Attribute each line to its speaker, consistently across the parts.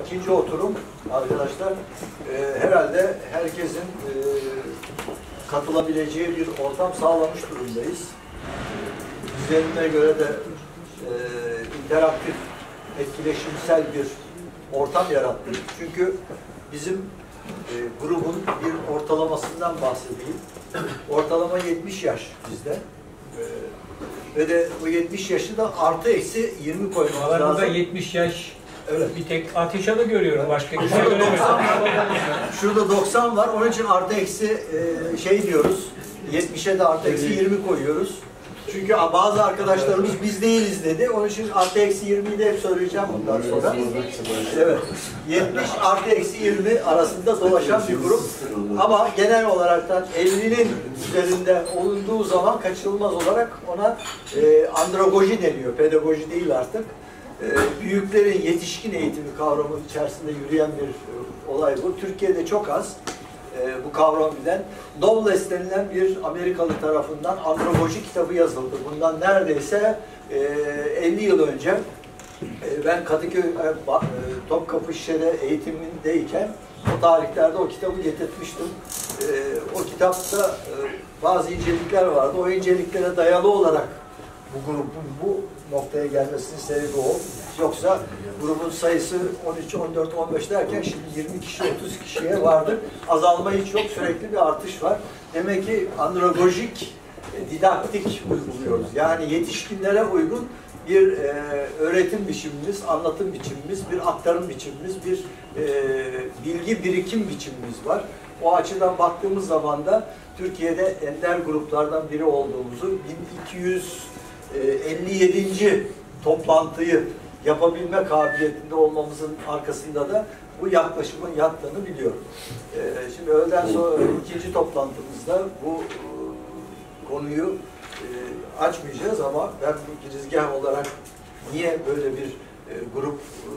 Speaker 1: ikinci oturum arkadaşlar. Ee, herhalde herkesin e, katılabileceği bir ortam sağlamış durumdayız. Düzenine göre de e, interaktif, etkileşimsel bir ortam yarattık. Çünkü bizim e, grubun bir ortalamasından bahsedeyim. Ortalama 70 yaş bizde. E, ve de o 70 yaşı da artı eksi 20 koymamız lazım.
Speaker 2: 70 yaş
Speaker 1: Evet.
Speaker 2: bir tek Ateşan'ı görüyorum. Başka kimse
Speaker 1: Şurada
Speaker 2: göremiyorum.
Speaker 1: 90, şurada 90 var. Onun için artı eksi e, şey diyoruz. 70'e de artı eksi 20 koyuyoruz. Çünkü bazı arkadaşlarımız biz değiliz dedi. Onun için artı eksi 20'yi de hep söyleyeceğim bundan sonra. Evet. 70 artı eksi 20 arasında dolaşan bir grup. Ama genel olaraktan 50'nin üzerinde olunduğu zaman kaçınılmaz olarak ona e, andragoji deniyor. Pedagoji değil artık. E, büyüklerin yetişkin eğitimi kavramı içerisinde yürüyen bir e, olay bu. Türkiye'de çok az e, bu kavram bilen. Knowles denilen bir Amerikalı tarafından andragoji kitabı yazıldı. Bundan neredeyse e, 50 yıl önce e, ben Kadıköy e, e, Topkapı Şişe'de eğitimindeyken o tarihlerde o kitabı getirtmiştim. E, o kitapta e, bazı incelikler vardı. O inceliklere dayalı olarak bu grubun bu noktaya gelmesinin sebebi o. Yoksa grubun sayısı 13, 14, 15 derken şimdi 20 kişi, 30 kişiye vardı. Azalma hiç yok, sürekli bir artış var. Demek ki andragojik, e, didaktik uyguluyoruz. Yani yetişkinlere uygun bir e, öğretim biçimimiz, anlatım biçimimiz, bir aktarım biçimimiz, bir e, bilgi birikim biçimimiz var. O açıdan baktığımız zaman da Türkiye'de ender gruplardan biri olduğumuzu 1257. toplantıyı yapabilme kabiliyetinde olmamızın arkasında da bu yaklaşımın yattığını biliyorum. E, şimdi öğleden sonra ikinci toplantımızda bu e, konuyu e, açmayacağız ama ben bir girizgah olarak niye böyle bir e, grup e,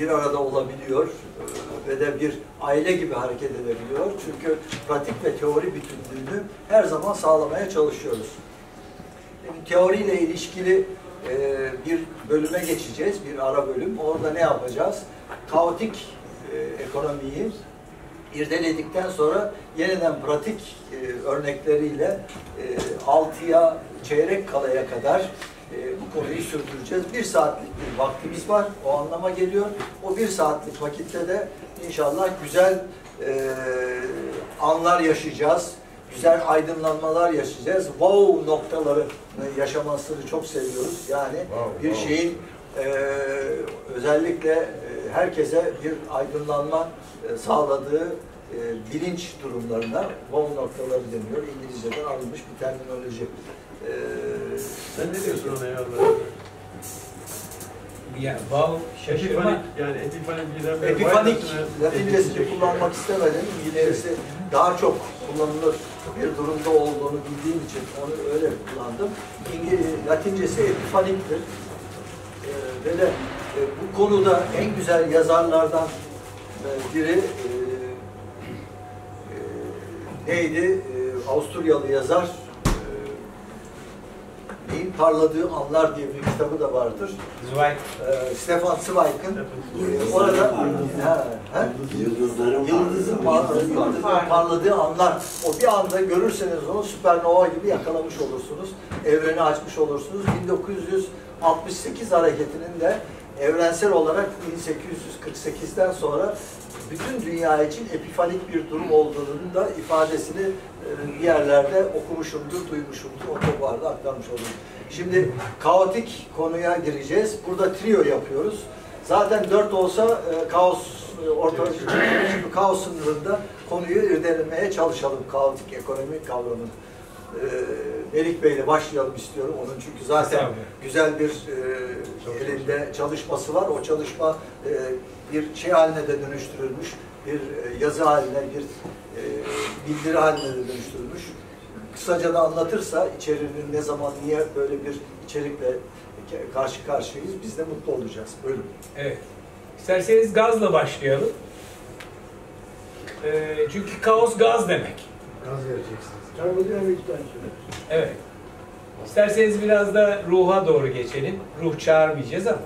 Speaker 1: bir arada olabiliyor e, ve de bir aile gibi hareket edebiliyor. Çünkü pratik ve teori bütünlüğünü her zaman sağlamaya çalışıyoruz. Teoriyle ilişkili e, bir bölüme geçeceğiz, bir ara bölüm. Orada ne yapacağız? Kaotik e, ekonomiyi irdeledikten sonra yeniden pratik e, örnekleriyle e, 6'ya çeyrek kalaya kadar e, bu konuyu sürdüreceğiz. Bir saatlik bir vaktimiz var. O anlama geliyor. O bir saatlik vakitte de inşallah güzel e, anlar yaşayacağız. Güzel aydınlanmalar yaşayacağız. Wow noktaları yaşamasını çok seviyoruz. Yani bir şeyin e, özellikle e, herkese bir aydınlanma e, sağladığı e, bilinç durumlarına wow noktaları deniyor. İngilizceden alınmış bir terminoloji. E,
Speaker 3: Sen ne diyorsun ona ya?
Speaker 2: Yani wow şaşırma.
Speaker 3: Epifanik yani epifanik giden bir
Speaker 1: Epifanik latincesini kullanmak istemedim. İngilizcesi daha çok kullanılır bir durumda olduğunu bildiğim için onu öyle kullandım. İngiliz, latincesi epifaniktir. Ee, ve de e, bu konuda en güzel yazarlardan e, biri e, e, neydi? E, Avusturyalı yazar Neyin Parladığı Anlar diye bir kitabı da vardır.
Speaker 2: Zweig.
Speaker 1: E, Stefan Zweig'ın e, orada ha, ha?
Speaker 4: Yıldızların
Speaker 1: Yıldızın, par- yıldızın parladığı anlar. O bir anda görürseniz onu süpernova gibi yakalamış olursunuz. Evreni açmış olursunuz. 1968 hareketinin de evrensel olarak 1848'den sonra bütün dünya için epifanik bir durum olduğunun da ifadesini e, bir yerlerde okumuşumdur, duymuşumdur. O toparda aktarmış oldum. Şimdi kaotik konuya gireceğiz. Burada trio yapıyoruz. Zaten dört olsa e, kaos e, ortaya çıkıyor. Şimdi kaos sınırında konuyu irdelemeye çalışalım. Kaotik ekonomi kavramını. E, Melik Bey'le başlayalım istiyorum. Onun çünkü zaten güzel bir e, elinde çalışması var. O çalışma e, bir şey haline de dönüştürülmüş. Bir e, yazı haline, bir e, bildiri haline de dönüştürülmüş. Kısaca da anlatırsa içeriğinin ne zaman, niye böyle bir içerikle karşı karşıyayız biz de mutlu olacağız. Buyurun.
Speaker 2: Evet. İsterseniz gazla başlayalım. Ee, çünkü kaos gaz demek.
Speaker 3: Gaz vereceksiniz.
Speaker 1: Termodinamikten
Speaker 2: Evet. İsterseniz biraz da ruha doğru geçelim. Ruh çağırmayacağız ama.